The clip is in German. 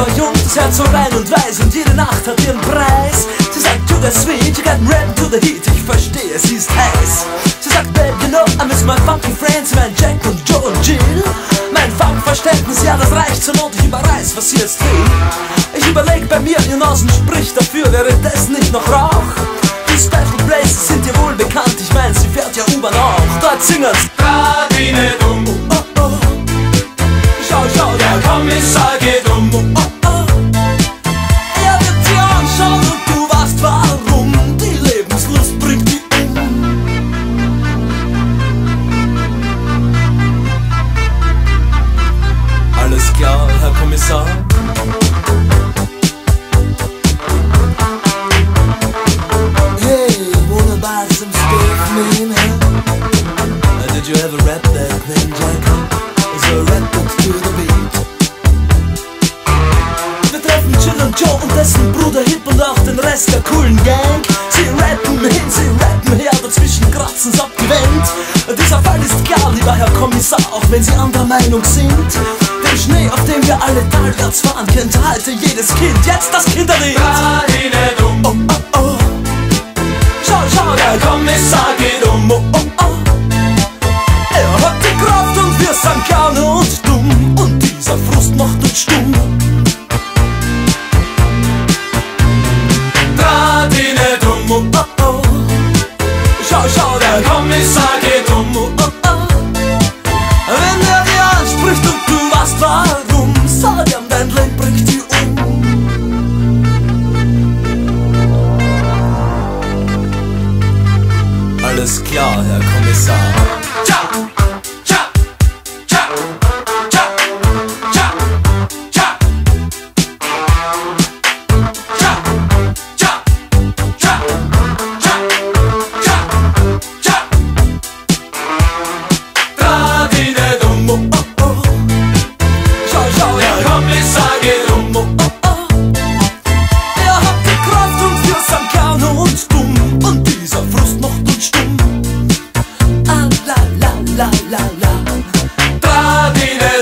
war jung, das Herz so rein und weiß und jede Nacht hat ihren Preis. Sie sagt, to the sweet, you got rap to the heat, ich verstehe, sie ist heiß. Sie sagt, babe, you know, I miss my funky friends, mein Jack und Joe und Jill. Mein Funkverständnis, ja, das reicht zur Not, ich überreiß, was sie jetzt will. Ich überleg bei mir, ihr Nasen spricht dafür, wäre das nicht noch Rauch? Die Special Places sind dir wohl bekannt, ich mein, sie fährt ja U-Bahn auch. Dort singen's. Grad wie ne dumm, Oh, oh. Schau, schau, der der Kommissar geht Herr Kommissar. Hey, wanna buy some steak, man? huh? Uh, did you ever rap that thing, Jack? So rap it to the beat. Wir treffen Jill und Joe und dessen Bruder Hip und auch den Rest der coolen Gang. Sie rappen hin, sie rappen her, dazwischen kratzen's abgewendet. Dieser Fall ist klar, lieber Herr Kommissar, auch wenn Sie anderer Meinung sind. Den Schnee, auf dem wir alle talwärts fahren, kennt heute jedes Kind. Jetzt das Kinderlied. Dumm, Oh, oh, oh. Klar, Herr Kommissar. la la la la. Tradire